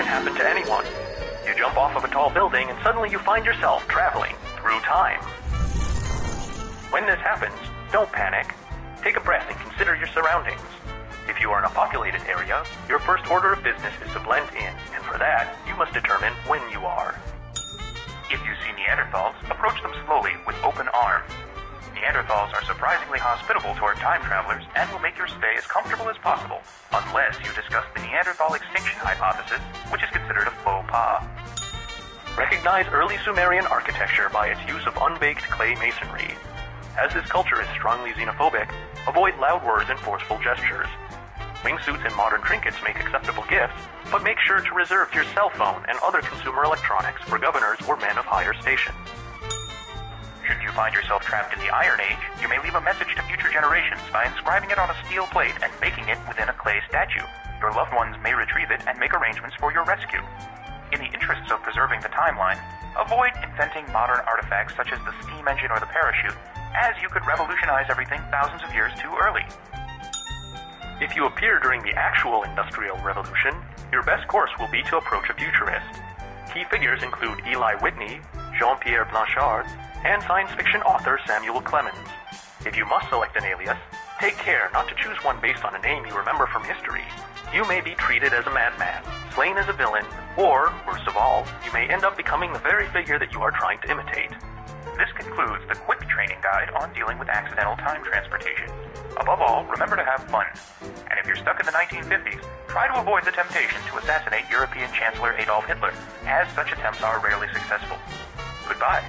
happen to anyone. You jump off of a tall building and suddenly you find yourself traveling through time. When this happens, don't panic. Take a breath and consider your surroundings. If you are in a populated area, your first order of business is to blend in, and for that, you must determine when you are. If you see Neanderthals, approach them slowly with open arms. Neanderthals are surprisingly hospitable toward time travelers and will make your stay as comfortable as possible, unless you discuss the Neanderthal extinction hypothesis, which is considered a faux pas. Recognize early Sumerian architecture by its use of unbaked clay masonry. As this culture is strongly xenophobic, avoid loud words and forceful gestures. Wingsuits and modern trinkets make acceptable gifts, but make sure to reserve your cell phone and other consumer electronics for governors or men of higher station. You find yourself trapped in the Iron Age, you may leave a message to future generations by inscribing it on a steel plate and baking it within a clay statue. Your loved ones may retrieve it and make arrangements for your rescue. In the interests of preserving the timeline, avoid inventing modern artifacts such as the steam engine or the parachute, as you could revolutionize everything thousands of years too early. If you appear during the actual Industrial Revolution, your best course will be to approach a futurist. Key figures include Eli Whitney, Jean Pierre Blanchard, and science fiction author Samuel Clemens. If you must select an alias, take care not to choose one based on a name you remember from history. You may be treated as a madman, slain as a villain, or, worst of all, you may end up becoming the very figure that you are trying to imitate. This concludes the quick training guide on dealing with accidental time transportation. Above all, remember to have fun. And if you're stuck in the 1950s, try to avoid the temptation to assassinate European Chancellor Adolf Hitler, as such attempts are rarely successful. Goodbye.